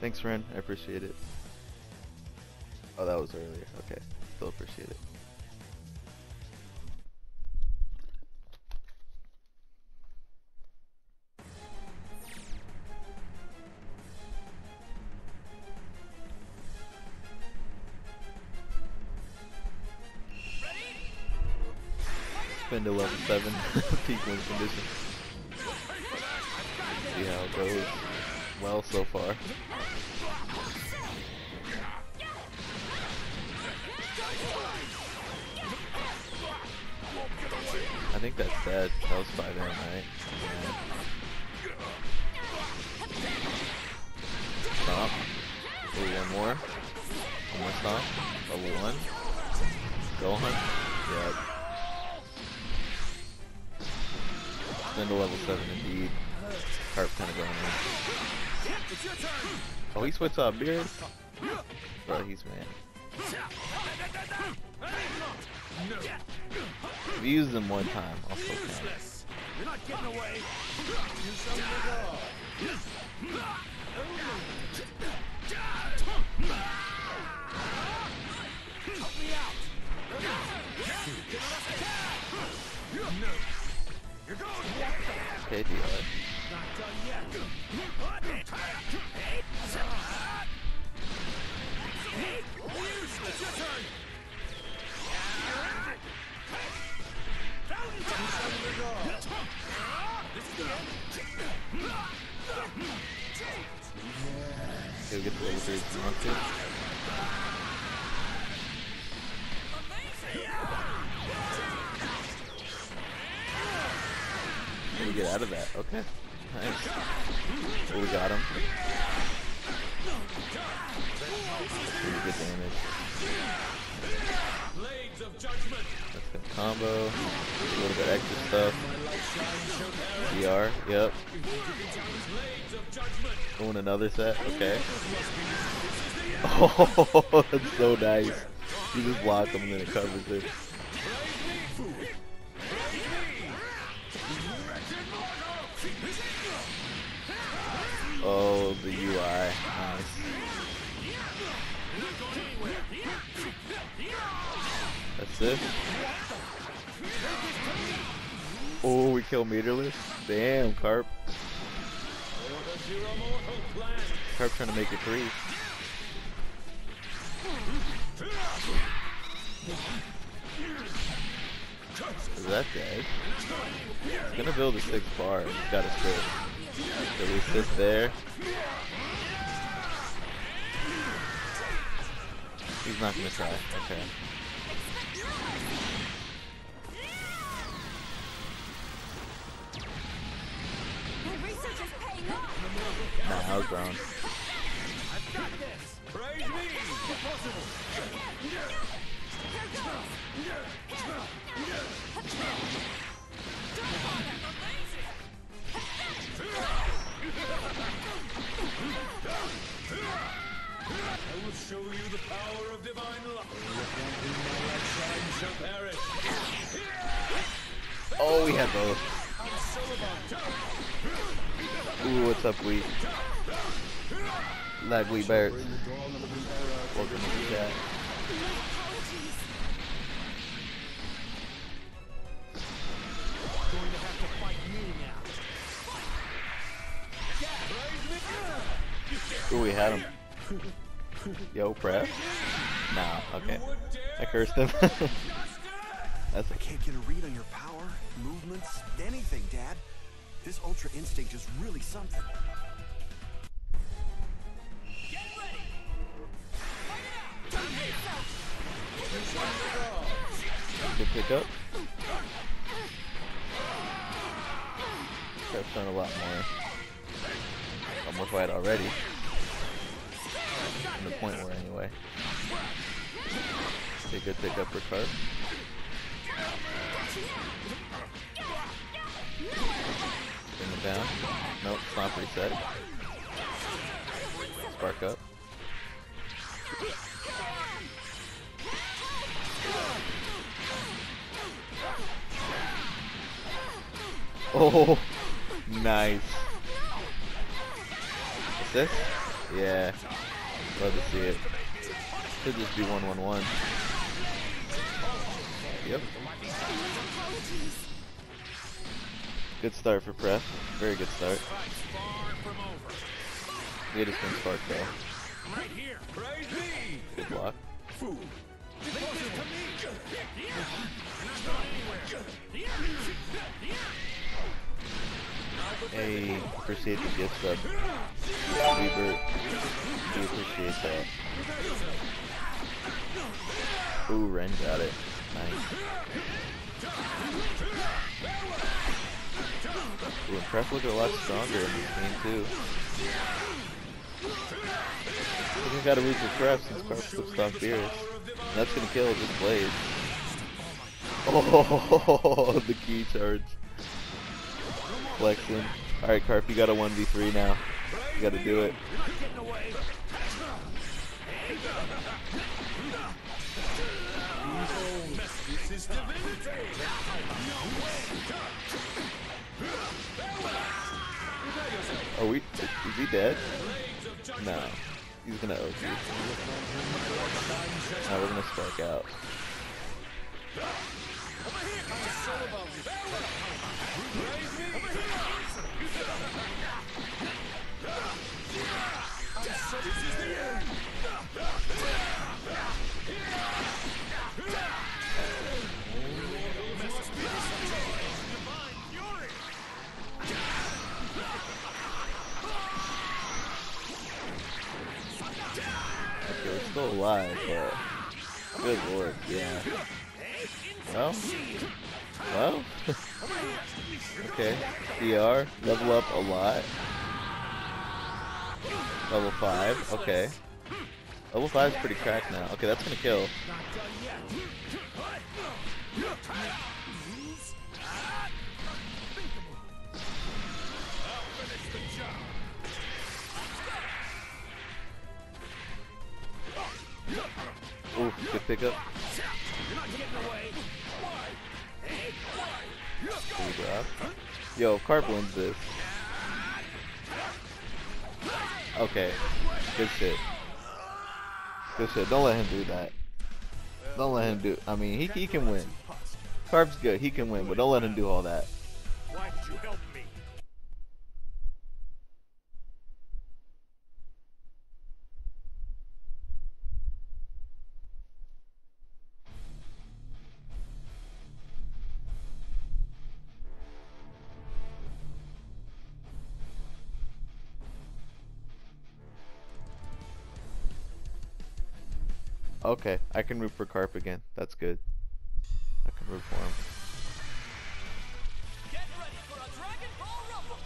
Thanks, Ren. I appreciate it. Oh, that was earlier. Okay. Still appreciate it. Spin to level 7. Peak win condition. See how it goes. Well so far. I think that's dead. That was 5 M, right? Stop. Ooh, one more. One more stop. Level 1. Go hunt. Yep. Then to level 7 indeed. Harp kind of going in. Oh, he switched off beard? Bro, he's man. If you use them one time, I'll still count it. You're not getting away. You something to go. Help me out. No. You're going. Okay. How do we get out of that? Okay. Nice. Oh, we got him. Pretty good damage. That's gonna combo. A little bit extra stuff. DR, yep. Doing another set, okay. Oh, that's so nice. You just block them and then it covers it. Oh, the UI. Nice. That's it. Oh, we kill meterless? Damn, Karp. Karp trying to make it three. Is that dead? He's gonna build a six bar. He's gotta sit. So we sit there. He's not gonna try. Okay. The research is. Nah, I was. I've got this. Praise me. Impossible. I will show you the power of divine love. Oh, we had both. Ooh, what's up, we? Lagly Bears. Welcome to the chat. Ooh, we had him. Yo, prep. Nah, okay. I cursed him. That's I can't get a read on your power, movements, anything, Dad. This Ultra Instinct is really something. Good pickup. Prep's done a lot more. Almost right already. In the point where anyway. a good pickup for Karp. Bring it down. Nope, stomp reset. Spark up. Oh, nice. Assist? Yeah. Love to see it. Could just be 111. Yep. Good start for Pref. Very good start. Fight's far from over. Good as been spark though. Good block. Hey, appreciate the gift sub. Rebirth. Do appreciate that. Ooh, Ren got it. Nice. Ooh, and Pref looking a lot stronger in this game too. Think I gotta root for Pref since Pref flips off Beerus. That's gonna kill this Blaze. Oh, the key charge. Flexing. Alright, Karp, you got a 1v3 now. You gotta do it. Oh, we, is he dead? No. He's gonna OP. No, we're gonna spark out. Still alive, but good lord, yeah. Well, well, okay. DR, level up a lot. Level five, okay. Level five is pretty cracked now. Okay, that's gonna kill. Ooh, good pickup. Yo, Karp wins this. Okay. Good shit. Good shit. Don't let him do that. Don't let him do. I mean, he he can win. Karp's good. He can win, but don't let him do all that. Okay, I can root for Karp again. That's good. I can root for him. Get ready for a Dragon Ball Rumble.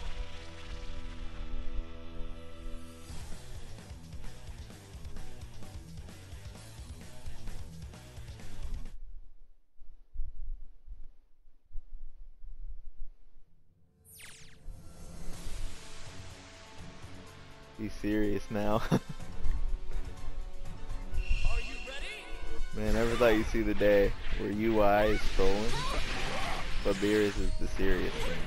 He's serious now. Never thought you'd see the day where UI is stolen, but Beerus is the serious thing.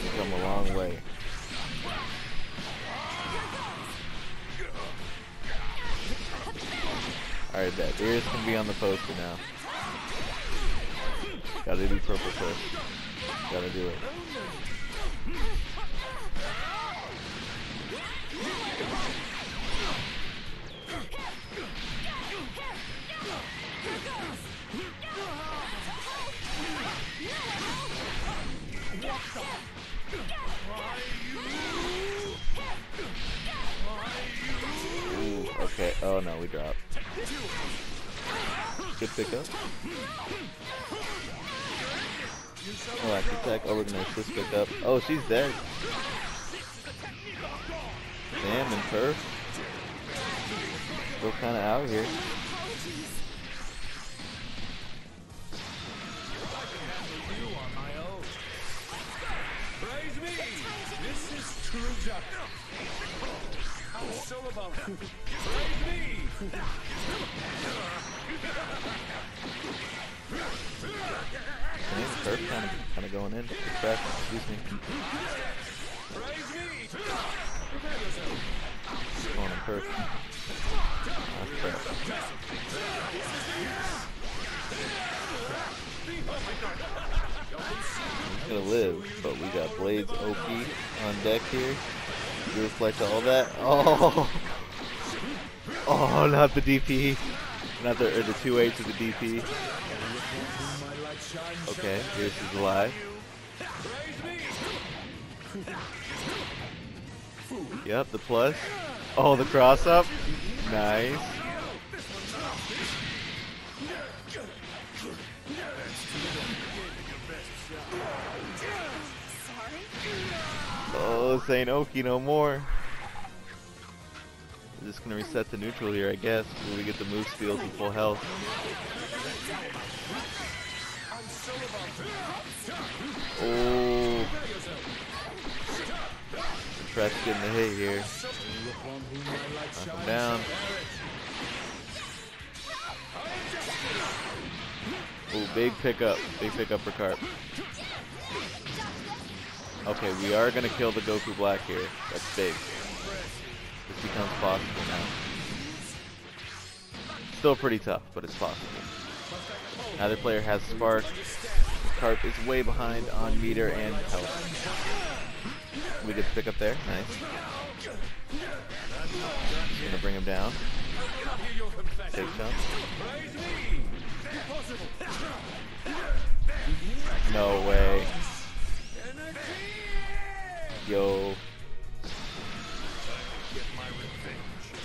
We've come a long way. Alright, bet. Beerus can be on the poster now. Gotta do purple first. Gotta do it. We. Good pickup. Oh, I can attack. Oh, we're gonna assist pickup. Oh, she's dead. Damn, and Perf. Still kinda out here. Praise me. This is true justice. Kinda, kinda going in. Excuse me. On perfect. That's. He's gonna live, but we got Blades Oki on deck here. We reflect all that. Oh! Oh, not the DP. Not the, the 2H of the DP. Okay, this is alive. Yep, the plus. Oh, the cross up. Nice. Sorry. Oh, this ain't Oki no more. We're just gonna reset the neutral here, I guess. When we get the move steals and full health. Oh. Threat's getting the hit here. Knock him down. Ooh, big pickup. Big pickup for Karp. Okay, we are gonna kill the Goku Black here. That's big. This becomes possible now. Still pretty tough, but it's possible. Neither player has Spark. Karp is way behind on meter and health. We did pick up there. Nice. Gonna bring him down. Take some. No way. Yo.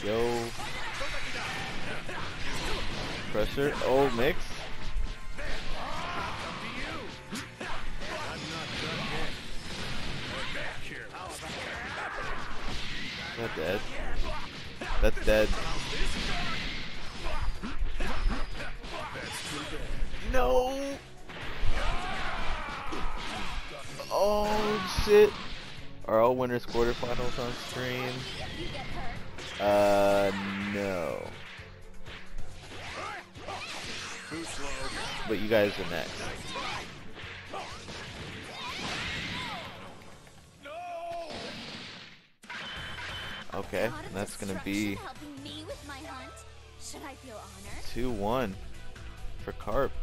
Yo. Pressure. Oh, mix. Not dead. That's dead. No. Oh shit. Are all winners quarterfinals on stream? You get hurt. Uh, no. But you guys are next. Okay, and that's gonna be helping me with my hunt. Should I feel honored? 2-1 for Karp.